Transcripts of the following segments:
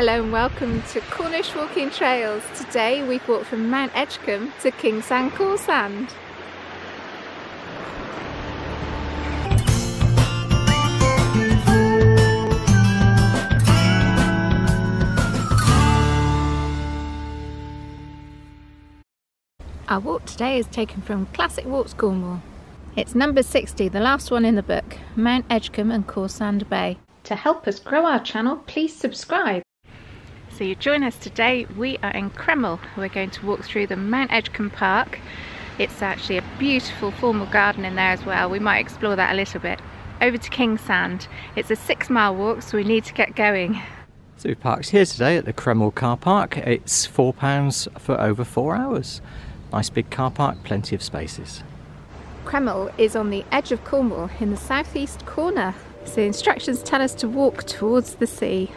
Hello and welcome to Cornish Walking Trails. Today we've walked from Mount Edgcumbe to Kingsand Cawsand. Our walk today is taken from Classic Walks Cornwall. It's number 60, the last one in the book, Mount Edgcumbe and Cawsand Bay. To help us grow our channel, please subscribe. So you join us today, we are in Cremyll. We're going to walk through the Mount Edgcumbe Park. It's actually a beautiful formal garden in there as well. We might explore that a little bit. Over to Kingsand. It's a six mile walk, so we need to get going. So we parked here today at the Cremyll car park. It's £4 for over four hours. Nice big car park, plenty of spaces. Cremyll is on the edge of Cornwall in the southeast corner. So instructions tell us to walk towards the sea.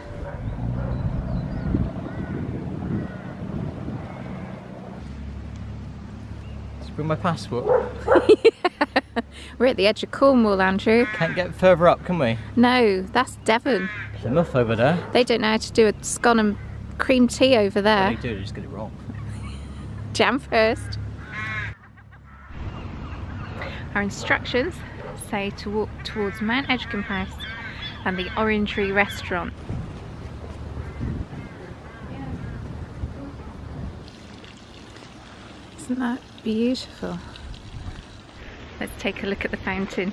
Bring my passport. We're at the edge of Cornwall, Andrew. Can't get further up, can we? No, that's Devon. Plymouth over there. They don't know how to do a scone and cream tea over there. They do, they just get it wrong. Jam first. Our instructions say to walk towards Mount Edgcumbe House and the Orangery restaurant. Isn't that beautiful? Let's take a look at the fountain.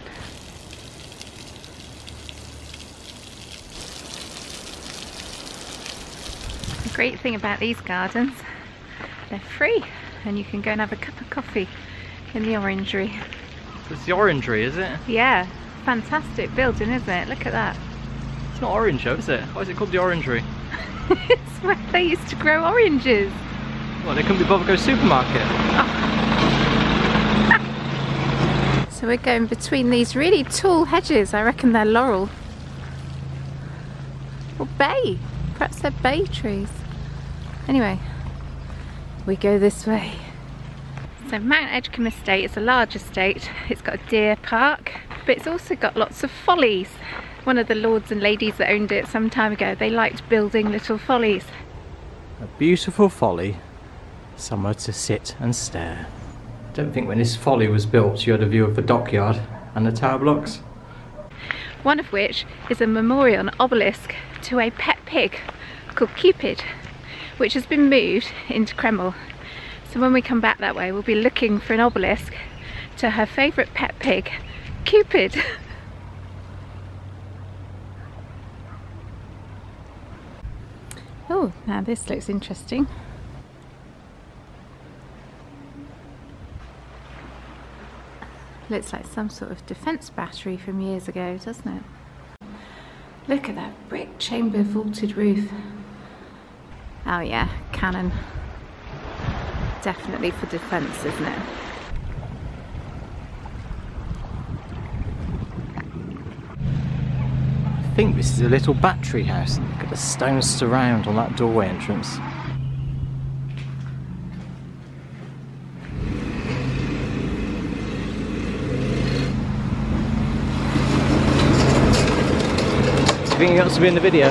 The great thing about these gardens, they're free and you can go and have a cup of coffee in the orangery. It's the orangery, is it? Yeah, fantastic building, isn't it? Look at that. It's not orange though, is it? Why is it called the orangery? it's where they used to grow oranges. Well, they couldn't be bothered to go to the oh, supermarket. So we're going between these really tall hedges. I reckon they're laurel. Or bay. Perhaps they're bay trees. Anyway, we go this way. So Mount Edgcumbe Estate is a large estate. It's got a deer park, but it's also got lots of follies. One of the lords and ladies that owned it some time ago, they liked building little follies. A beautiful folly, somewhere to sit and stare. I don't think when this folly was built you had a view of the dockyard and the tower blocks. One of which is a memorial, an obelisk to a pet pig called Cupid, which has been moved into Cremyll. So when we come back that way, we'll be looking for an obelisk to her favourite pet pig, Cupid. oh, now this looks interesting. Looks like some sort of defence battery from years ago, doesn't it? Look at that brick chamber vaulted roof. Oh yeah, cannon. Definitely for defence, isn't it? I think this is a little battery house. Look at the stone surround on that doorway entrance. He wants to be in the video?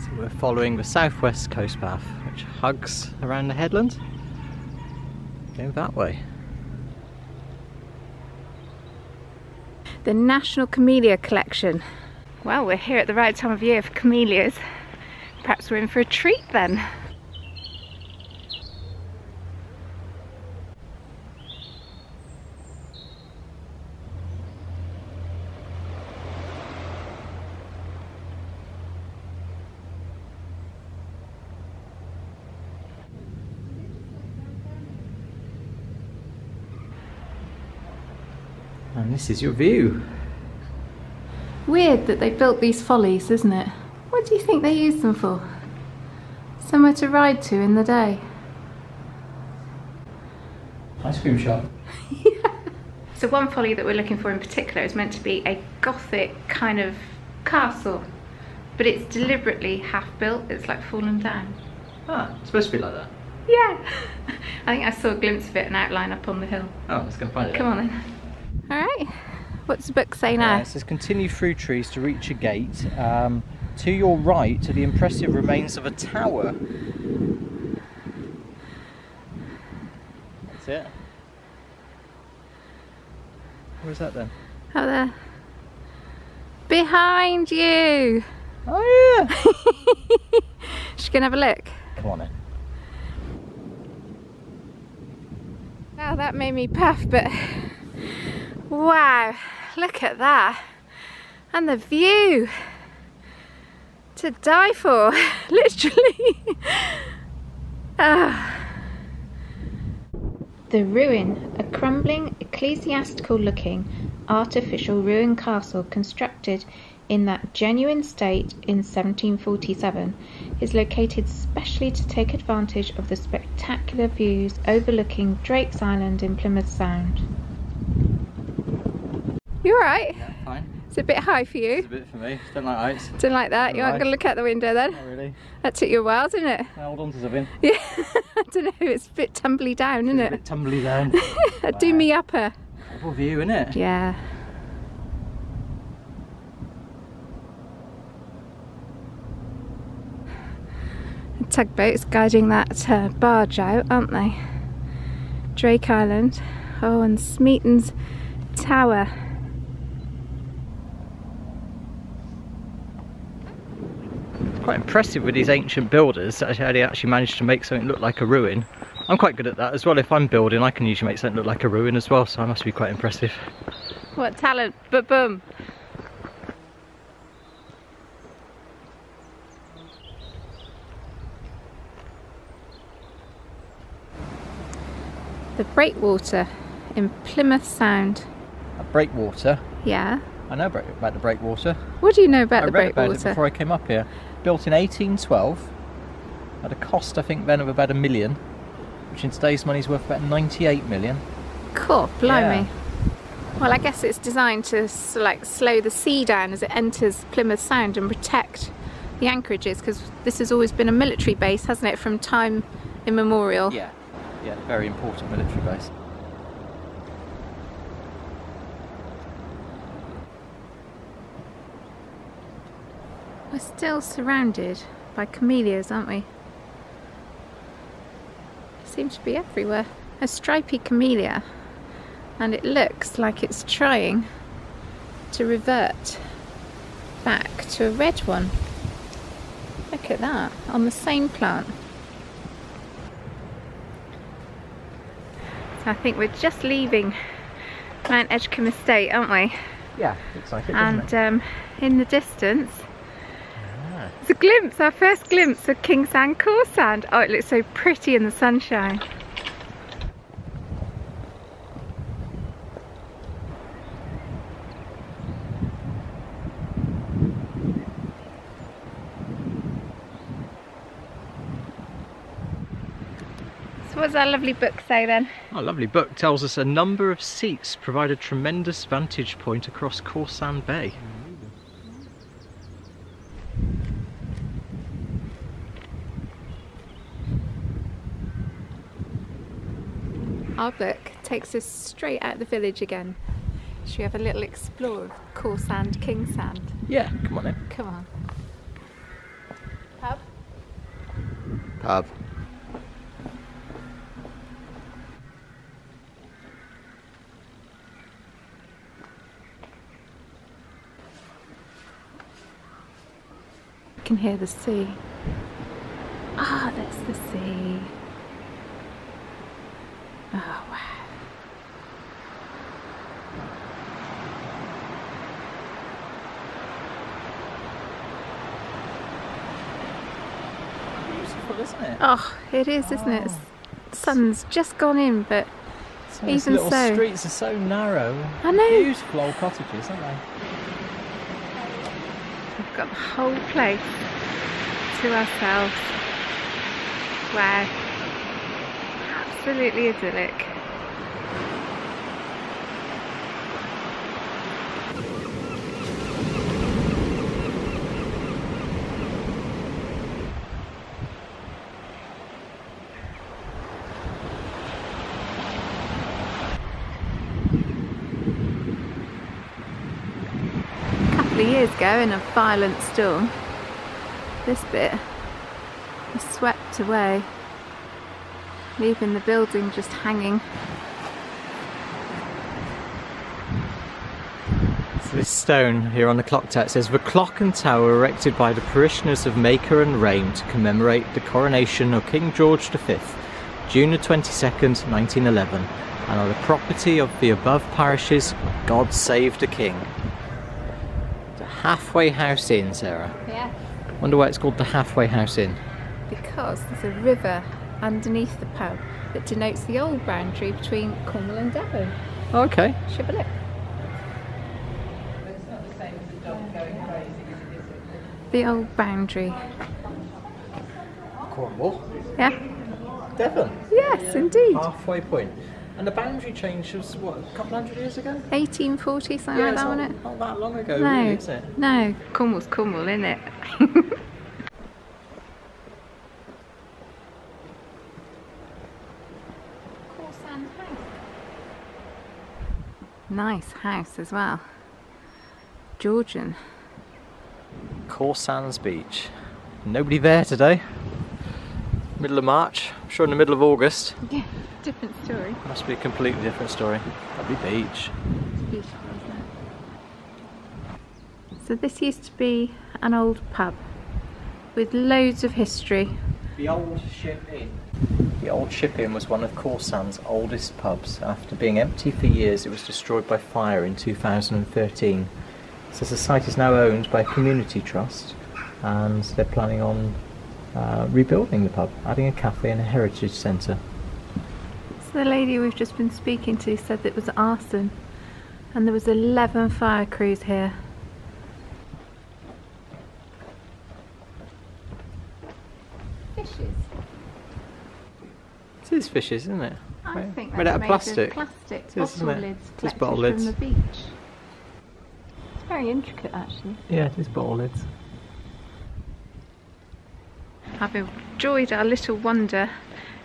So we're following the southwest coast path, which hugs around the headland. Go that way. The National Camellia Collection. Well, we're here at the right time of year for camellias. Perhaps we're in for a treat then. And this is your view. Weird that they built these follies, isn't it? What do you think they use them for? Somewhere to ride to in the day. Ice cream shop. So one folly that we're looking for in particular is meant to be a gothic kind of castle, but it's deliberately half built. It's like fallen down. Ah, it's supposed to be like that. Yeah. I think I saw a glimpse of it, an outline up on the hill. Oh, let's go find it. Come on then. All right. What's the book say now? Uh, it says continue through trees to reach a gate. Um, to your right are the impressive remains of a tower. That's it. Where's that then? Out there. Behind you. Oh yeah! Should we go and have a look? Come on then. Wow, that made me puff, but wow, look at that. And the view. To die for, literally. ah. The ruin, a crumbling, ecclesiastical looking, artificial ruined castle constructed in that genuine state in 1747, is located specially to take advantage of the spectacular views overlooking Drake's Island in Plymouth Sound. You alright? Yeah, fine. It's a bit high for you. It's a bit for me. Don't like heights. Didn't like that. You aren't going to look out the window then. Not really. That took you a while, didn't it? Hold on to something. Yeah. I don't know. It's a bit tumbly down, isn't A it? bit tumbly down. Do me upper. View, isn't it? Yeah. Tugboats guiding that uh, barge out, aren't they? Drake Island. Oh, and Smeaton's Tower. Quite impressive with these ancient builders that how they actually managed to make something look like a ruin. I'm quite good at that as well. If I'm building, I can usually make something look like a ruin as well, so I must be quite impressive. What talent, but boom. The breakwater in Plymouth Sound. A breakwater. Yeah. I know about about the breakwater. What do you know about I the read about it breakwater? before I came up here. Built in 1812 at a cost, I think, then of about a million, which in today's money is worth about 98 million. Cool, blimey. Well, I guess it's designed to like slow the sea down as it enters Plymouth Sound and protect the anchorages because this has always been a military base, hasn't it, from time immemorial? Yeah, yeah, very important military base. We're still surrounded by camellias, aren't we? Seem to be everywhere. A stripy camellia, and it looks like it's trying to revert back to a red one. Look at that, on the same plant. So I think we're just leaving Mount Edgcumbe Estate, aren't we? Yeah, looks like it, And um, in the distance, a glimpse, our first glimpse of Kingsand Cawsand. Oh, it looks so pretty in the sunshine. So does our lovely book say then? Oh, our lovely book tells us a number of seats provide a tremendous vantage point across Cawsand Bay. Our book takes us straight out the village again. Should we have a little explore of Cawsand, Kingsand? Yeah, come on then. Come on. Pub? Pub. You can hear the sea. Ah, that's the sea. Oh, wow. Beautiful, isn't it? Oh, it is, isn't it? Ah. The Sun's just gone in, but So these even little so- streets are so narrow. I know. Beautiful old cottages, aren't they? we've got the whole place to ourselves. Wow. Absolutely idyllic. Couple of years ago in a violent storm. This bit was swept away, leaving the building just hanging. So this stone here on the clock tower says the clock and tower erected by the parishioners of Maker and Rame to commemorate the coronation of King George V, June the 22nd, 1911, and are the property of the above parishes. God save the King. The Halfway House Inn, Sarah. Yeah. Wonder why it's called the Halfway House Inn. Because there's a river underneath the pub that denotes the old boundary between Cornwall and Devon. Oh, okay. Should have a look. The old boundary. Cornwall. Yeah? Devon. Yes, indeed. Halfway point. And the boundary change was what, a couple hundred years ago? 1840, something like that, wasn't it? not that long ago, No. really, is it? No, Cornwall's Cornwall, isn't it? Nice house as well. Georgian. Cawsands Beach. Nobody there today. Middle of March. I'm sure in the middle of August. Yeah, different story. Must be a completely different story. Lovely beach. It's Beautiful, isn't it? So this used to be an old pub with loads of history. The old Ship Inn. The old Ship Inn was one of Cawsand's oldest pubs. After being empty for years, it was destroyed by fire in 2013. So the site is now owned by a community trust, and they're planning on uh, rebuilding the pub, adding a cafe and a heritage centre. So the lady we've just been speaking to said it was arson and there was 11 fire crews here. Fishes. It is fishes, isn't it? I Made- think made out of made plastic. plastic It is, bottle isn't it? lids Just collected bottle from lids. the beach. It's very intricate actually. Yeah, it is bottle lids. I've enjoyed our little wander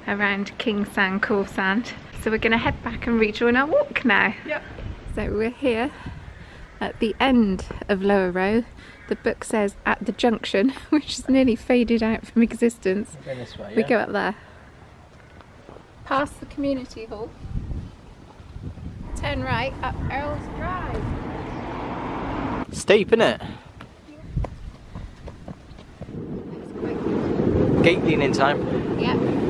around Kingsand, Cawsand. So we're going to head back and rejoin our walk now. Yep. So we're here at the end of Lower Row. The book says at the junction, which has nearly faded out from existence. Going this way, We go up there. Past the community hall. Turn right up Earl's Drive. Steep, innit? Gate leaning time. Yep.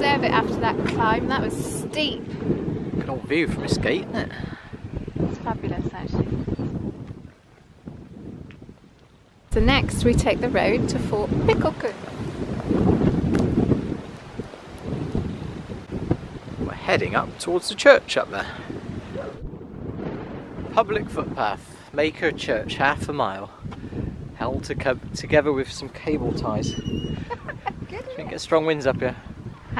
Deserve it after that climb. That was steep. Good old view from a gate, isn't it? It's fabulous actually. So next we take the road to Fort Picklecombe. We're heading up towards the church up there. Public footpath, Maker Church, half a mile. Held to together with some cable ties. Think get strong winds up here.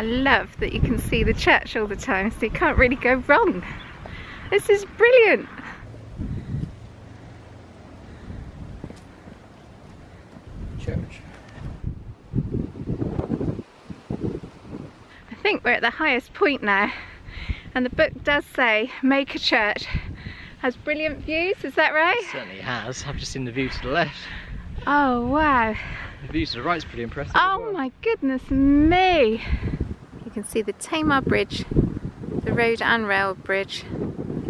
I love that you can see the church all the time so you can't really go wrong. This is brilliant. Church. I think we're at the highest point now and the book does say Maker Church has brilliant views, is that right? Certainly has. I've just seen the view to the left. Oh wow. The view to the right is pretty impressive. Oh well. my goodness me! Can see the Tamar Bridge, the road and rail bridge.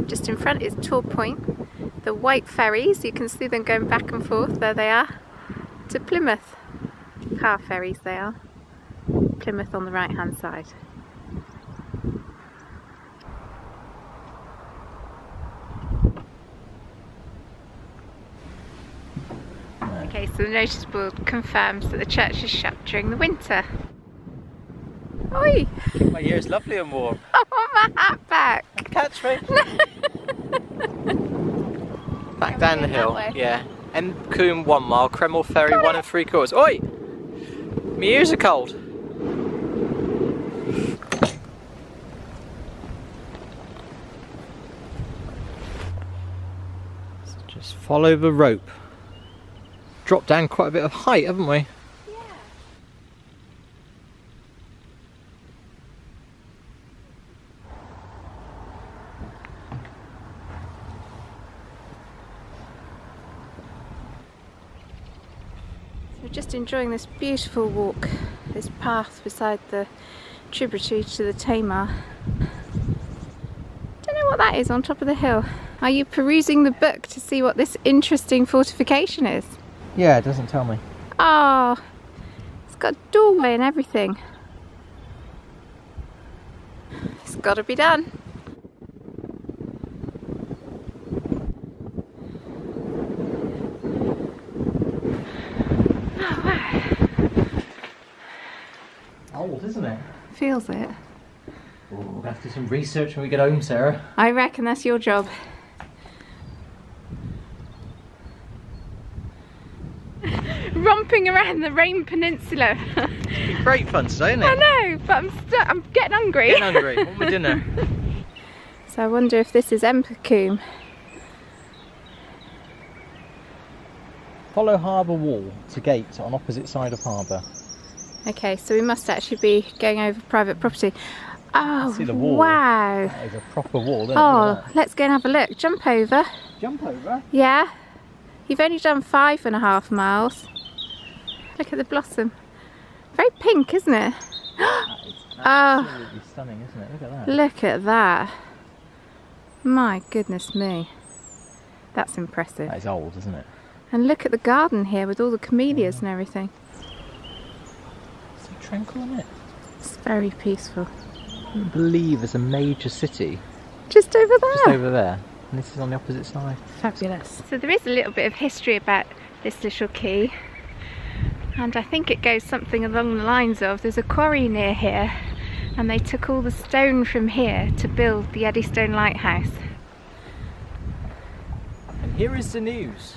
Just in front is Torpoint. The white ferries, you can see them going back and forth, there they are, to Plymouth. Car ferries they are. Plymouth on the right hand side. Okay, so the notice board confirms that the church is shut during the winter. Oi! My ear's lovely and warm. I want my hat back! Catch me. Back Can down the hill. Yeah. M Coombe one mile, Cremyll Ferry one and three quarters. Oi! My ears are cold. So just follow the rope. Dropped down quite a bit of height, haven't we? Just enjoying this beautiful walk, this path beside the tributary to the Tamar. Don't know what that is on top of the hill. Are you perusing the book to see what this interesting fortification is? Yeah, it doesn't tell me. Oh, it's got a doorway and everything. It's got to be done. Oh, wow. Old, isn't it? Feels it. Oh, we'll have to do some research when we get home, Sarah. I reckon that's your job. Romping around the Rame Peninsula. Great fun today, isn't I know, but I'm stu- I'm getting hungry. Getting hungry. Want my dinner? So I wonder if this is Empacombe. Follow Harbour Wall to gate on opposite side of harbour. Okay, so we must actually be going over private property. Oh, see the wall. wow. That is a proper wall, isn't? Oh, let's go and have a look. Jump over. Jump over. Yeah. You've only done five and a half miles. Look at the blossom. Very pink, isn't it? Oh. Absolutely stunning, isn't it? Look at that. Look at that. My goodness me. That's impressive. That is old, isn't it? And look at the garden here with all the camellias and everything. So tranquil, isn't it? It's very peaceful. I can't believe there's a major city Just over there. just over there. And this is on the opposite side. Fabulous. So there is a little bit of history about this little key. And I think it goes something along the lines of there's a quarry near here and they took all the stone from here to build the Eddystone Lighthouse. And here is the news.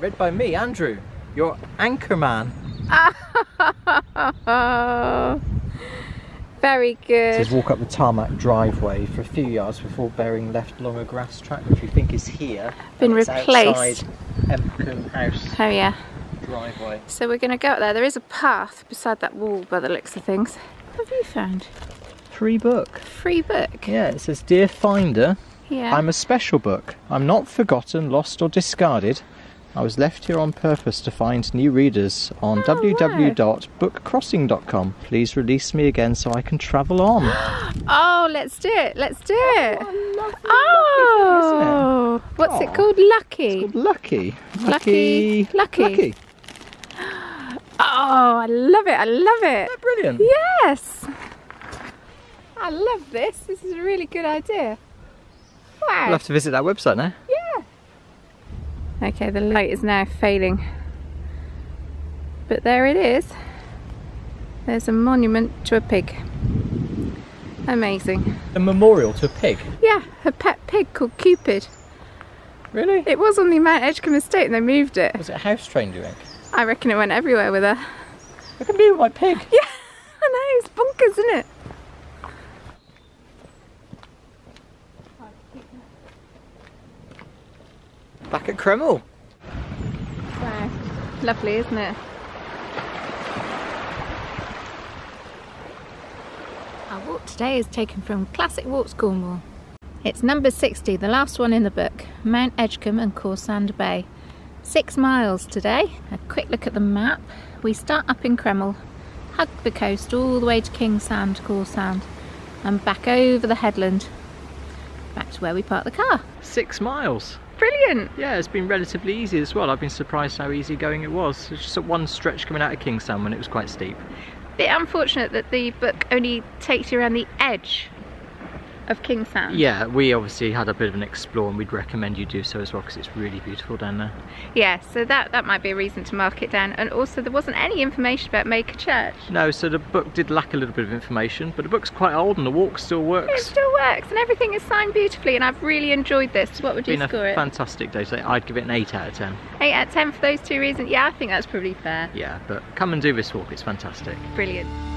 Read by me, Andrew, your anchor man. Oh, very It good. says walk up the tarmac driveway for a few yards before bearing left along a grass track, which we think is here. Been replaced. Empacombe House Oh yeah. driveway. So we're going to go up there. There is a path beside that wall by the looks of things. What have you found? Free book. Free book. Yeah, it says Dear Finder, Yeah. I'm a special book. I'm not forgotten, lost, or discarded. I was left here on purpose to find new readers on Oh, www.bookcrossing.com. Please release me again so I can travel on. Oh, let's do it. Let's do it. lovely, Oh, what's it oh, called? Lucky. Called Lucky. Lucky. Lucky. Lucky. Oh, I love it. I love it. Isn't that brilliant? Yes. I love this. This is a really good idea. Wow. We'll have to visit that website now. Okay, the light is now failing. But there it is. There's a monument to a pig. Amazing. A memorial to a pig. Yeah, a pet pig called Cupid. Really? It was on the Mount Edgcumbe estate and they moved it. Was it house trained, do you think? I reckon it went everywhere with her. Look at me with my pig. Yeah, I know, it's bonkers, isn't it? Back at Cremyll. Wow. Lovely, isn't it? Our walk today is taken from Classic Walks Cornwall. It's number 60, the last one in the book, Mount Edgcumbe and Cawsand Bay. Six miles today. A quick look at the map. We start up in Cremyll, hug the coast all the way to Kingsand, Cawsand, and back over the headland, back to where we parked the car. Six miles. Brilliant! Yeah, it's been relatively easy as well. I've been surprised how easy going it was. It's just at one stretch coming out of Kingstown when it was quite steep. Bit unfortunate that the book only takes you around the edge of Kingstown. Yeah, we obviously had a bit of an explore and we'd recommend you do so as well because it's really beautiful down there. Yeah, so that, that might be a reason to mark it down. And also there wasn't any information about Maker Church. No, so the book did lack a little bit of information, but the book's quite old and the walk still works. It still works and everything is signed beautifully and I've really enjoyed this. What would you score it? been a fantastic day today. I'd give it an 8 out of 10. 8 out of 10 for those two reasons? Yeah, I think that's probably fair. Yeah, but come and do this walk, it's fantastic. Brilliant.